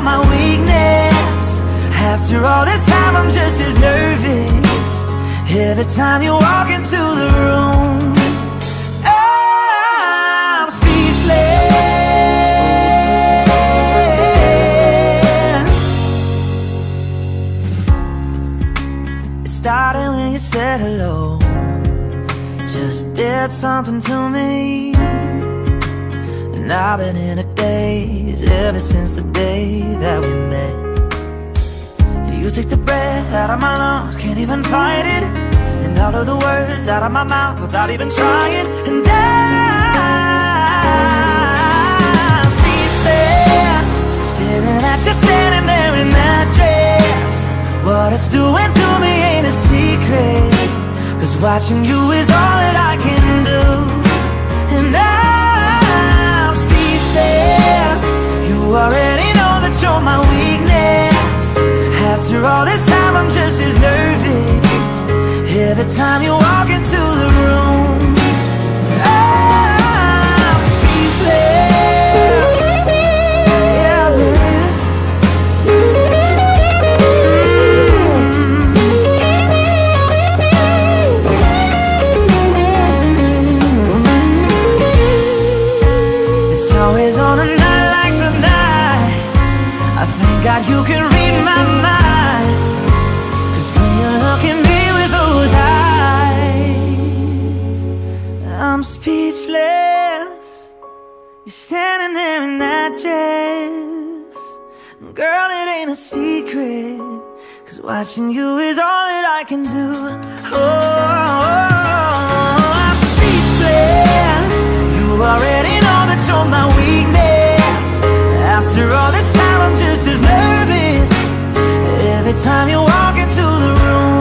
my weakness. After all this time, I'm just as nervous. Every time you walk into the room, I'm speechless. It started when you said hello. Just did something to me. And I've been in a daze ever since the day that we met. You take the breath out of my lungs, can't even fight it. And all of the words out of my mouth without even trying. And I'm speechless, staring at you standing there in that dress. What it's doing to me ain't a secret. Cause watching you is all that I can do. And I'm already know that you're my weakness. After all this time, I'm just as nervous. Every time you walk into the room, God you can read my mind. Cause when you look at me with those eyes, I'm speechless. You're standing there in that dress. Girl, it ain't a secret. Cause watching you is all that I can do. Oh, I'm speechless. You already know that you're my weakness. After all this I'm just as nervous. Every time you walk into the room,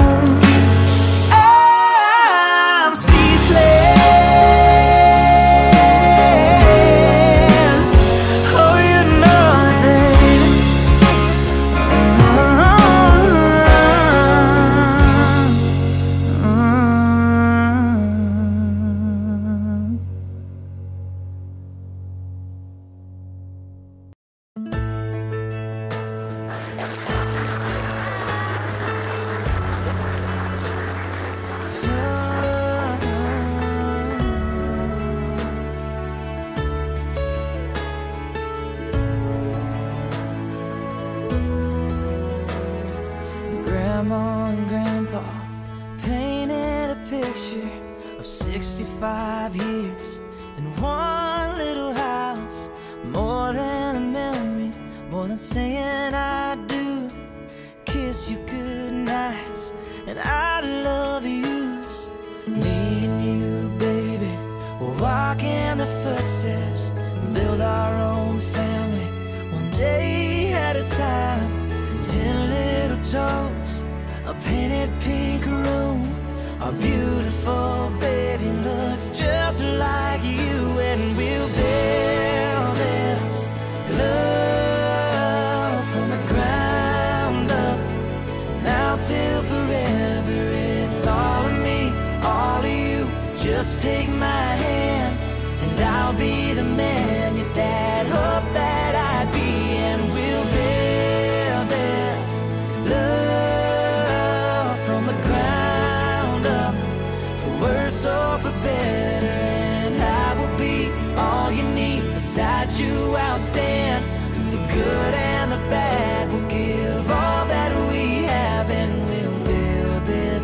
Grandma and Grandpa painted a picture of 65 years in one little house. More than a memory, more than saying I do. Kiss you good nights, and I love yous. Me and you, baby, we'll walk in the footsteps, and build our own family, one day at a time. Ten little toes, Our beautiful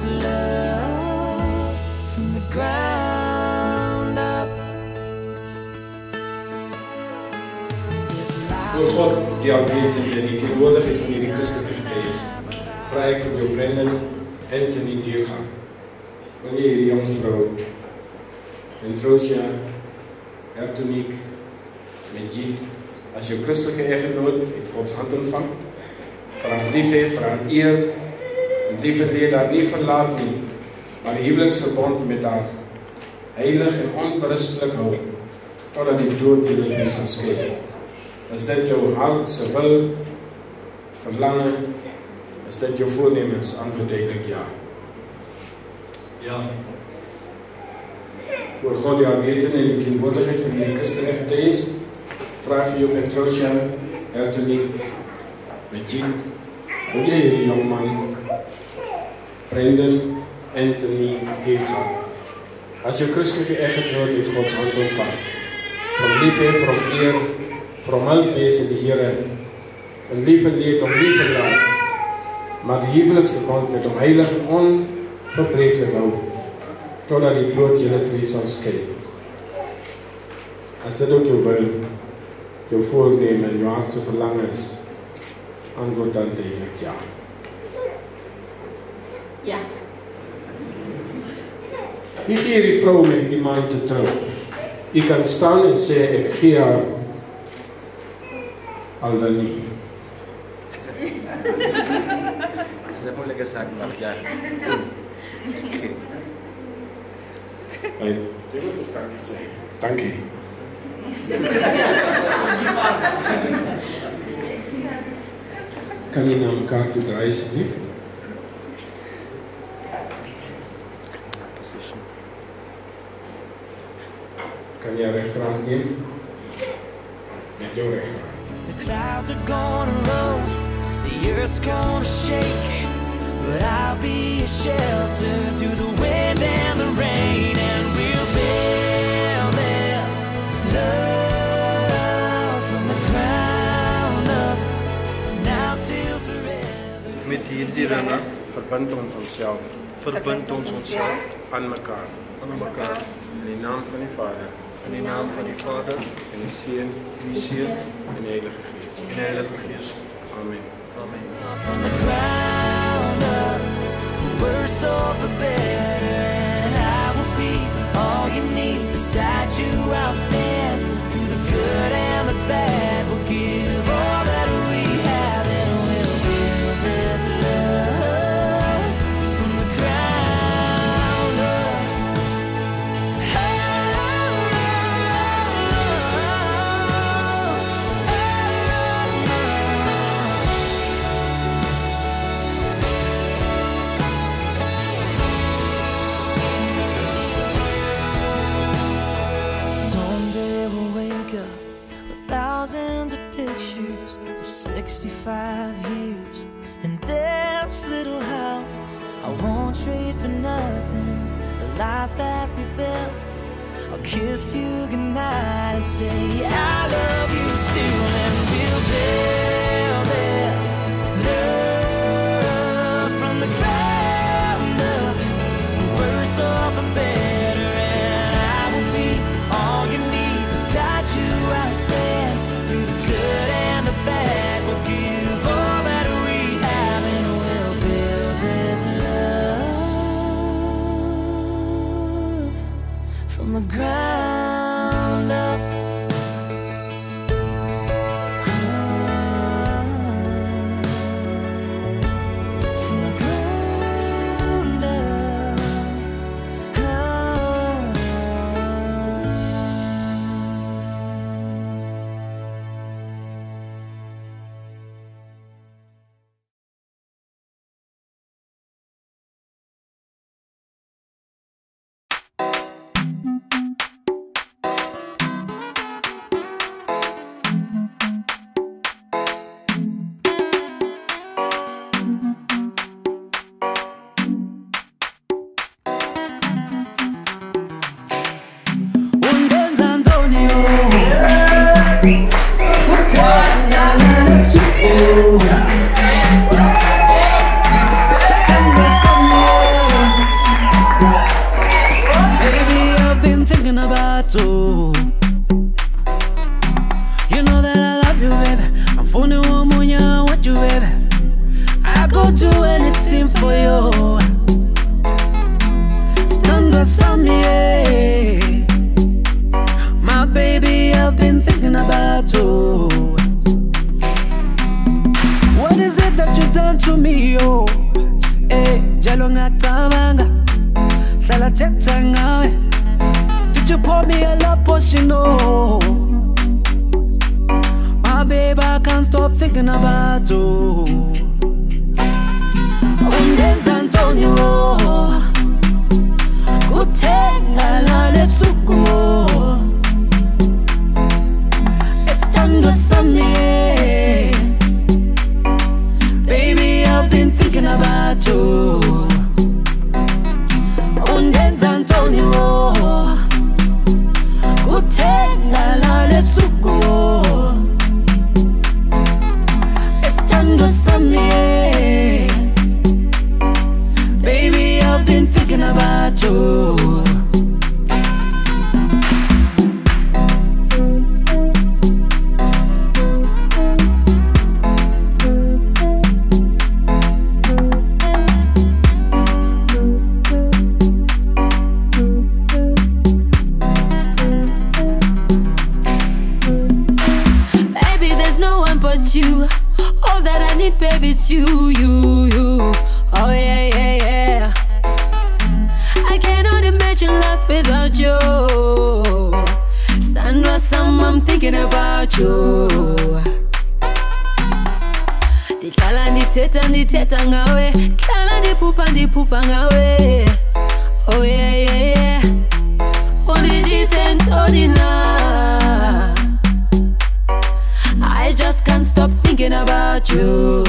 is from the ground up. Door God, die al wetende en die is van jullie christelijke geest, vraag ik van jou Brendan Anthony Diergaard. Wanneer jullie jongvrouw, Toniek, Ertoniek, Menjit, als je christelijke echtgenoot het Gods hand ontvangt, vraag liefde, vraag eer en leed haar nie verlaat nie, maar die huweliksverbond met haar heilig en onberistelik hou, totdat die dood julle nie sal skei. Is dit jou hartse wil, verlange, is dit jou voornemens, antwoord duidelik ja. Ja. Voor God die alweten en die teenwoordigheid van die christelike getuies, vraag vir jou Petrosia, Ertonie, met Jean, hoe jy hierdie jongman, Brendan, Anthony, Diergaard, as jou christelike echtgenoot het Gods hand ontvang, van lief hee, van eer, van held wees in die Heere, en lief en leed om lief en laat, maar die hevelikste band met om heilig en onverbreeklik hou, totdat die dood julle twee sal skei. As dit ook jou wil, jou voorneem en jou hartse verlange is, antwoord dan duidelik. Ja. Wie gee die vrou met die man te trou? Jy kan staan en sê, ek gee haar al dan nie. Dis 'n moeilike saak, maar ja. Hey, jy moet dankie sê. Dankie. Kan jy na mekaar toe draai asseblief? Kan jy regterhand neem? Met jou regterhand. The clouds are gonna roll, the earth's gonna shake. But I'll be a shelter through the wind and the rain, and we'll build this love from the ground up, now till forever. Met hierdie ringe verbind ons onsself Verbind ons onsself aan mekaar aan mekaar in die naam van die Vader in de naam van de Vader, en de Zoon en de de Heilige Geest. In de Heilige Geest. Amen. Amen. you, baby. I'm phoning one more year, what you, baby. I go do anything for you. Stand beside me, yeah. My baby, I've been thinking about you. What is it that you done to me, oh? Eh, hey, Jalonga Tavanga. Salateta ngawe. Did you pour me a love potion, oh? Babe, I can't stop thinking about you. Undenza Antonio, you, you, you. Oh, yeah, yeah, yeah. I cannot imagine life without you. Stand with someone thinking about you. Ndihlala ndithetha ndithetha ngawe hlala ndiphupha ndiphupha ngawe oh yeah yeah yeah undidise ntoni na I just can't stop thinking about you.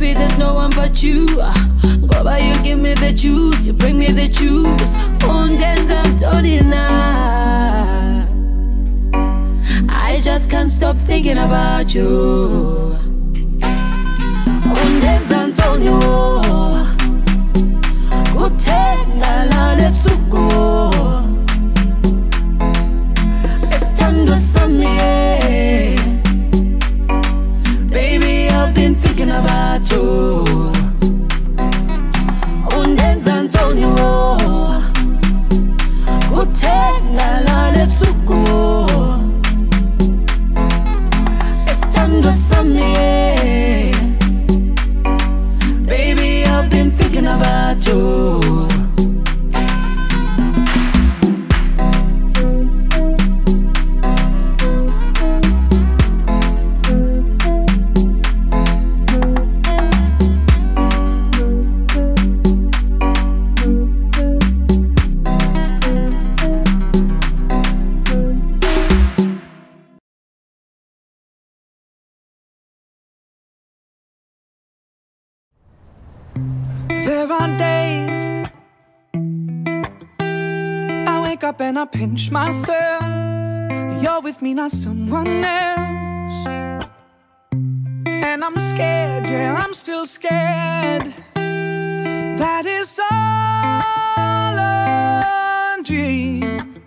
Baby, there's no one but you. Go by, you give me the juice, you bring me the juice. Undenza Antonina. I just can't stop thinking about you. Undenza Antonio, kuthenga lale up and I pinch myself. You're with me, not someone else. And I'm scared, yeah, I'm still scared. That is all a dream.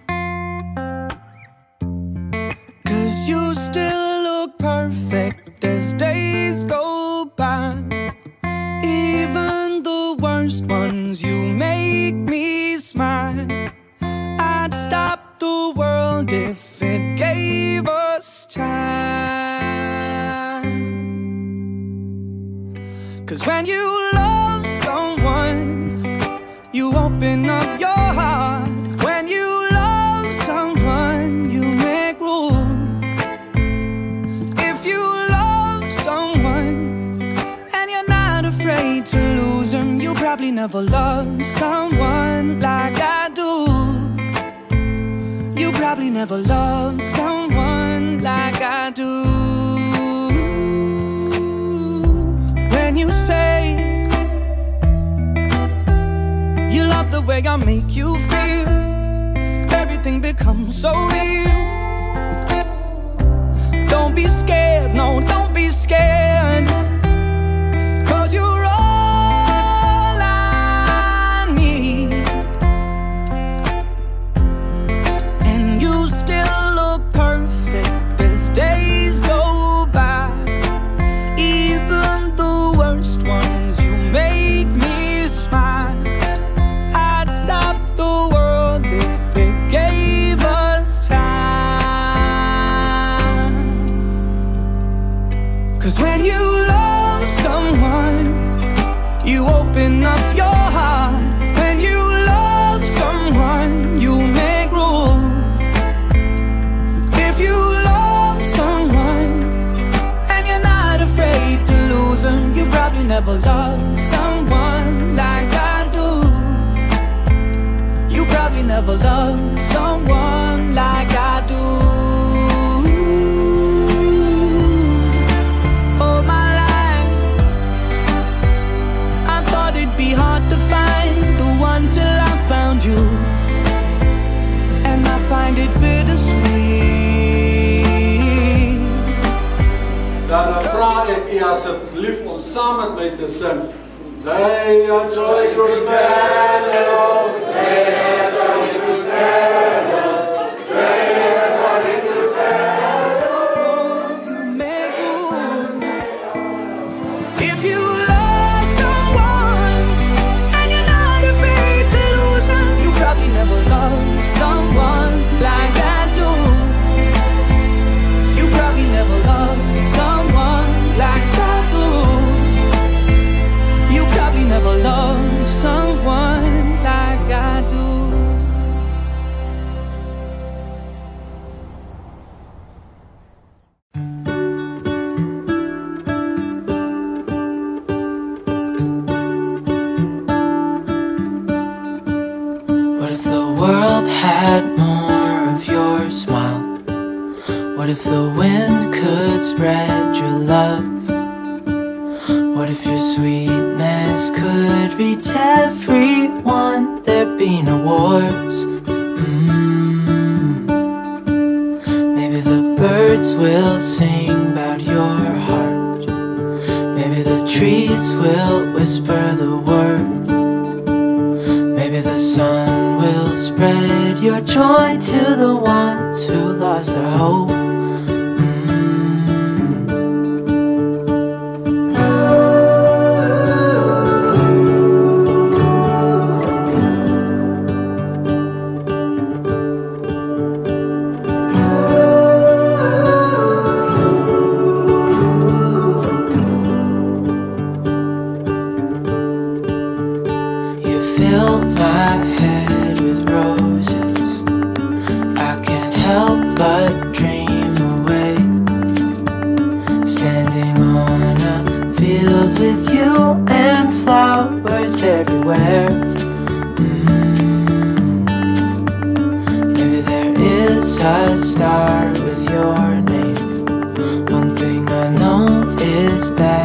Cause you still look perfect as days go by. Even the worst ones, you make me smile. It gave us time. Cause when you love someone, you open up your heart. When you love someone, you make room. If you love someone, and you're not afraid to lose them. You probably never loved someone like probably never loved someone like I do. When you say you love the way I make you feel, everything becomes so real. Don't be scared, no, don't be scared. The worst Methodism. They are jolly good men. wind could spread your love? What if your sweetness could reach everyone? There'd be no wars. Mm. Maybe the birds will sing about your heart. Maybe the trees will whisper the word. Maybe the sun will spread your joy to the ones who lost their hope. that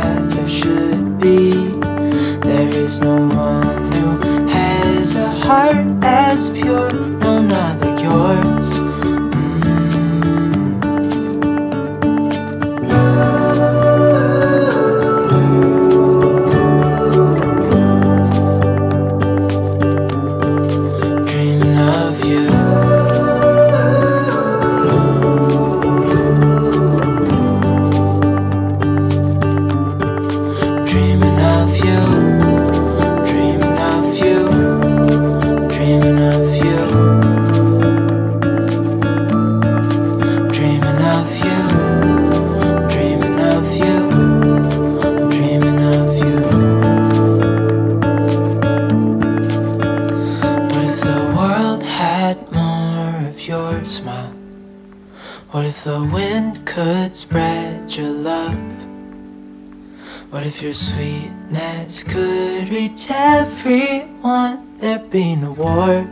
What if your sweetness could reach everyone? There'd be no war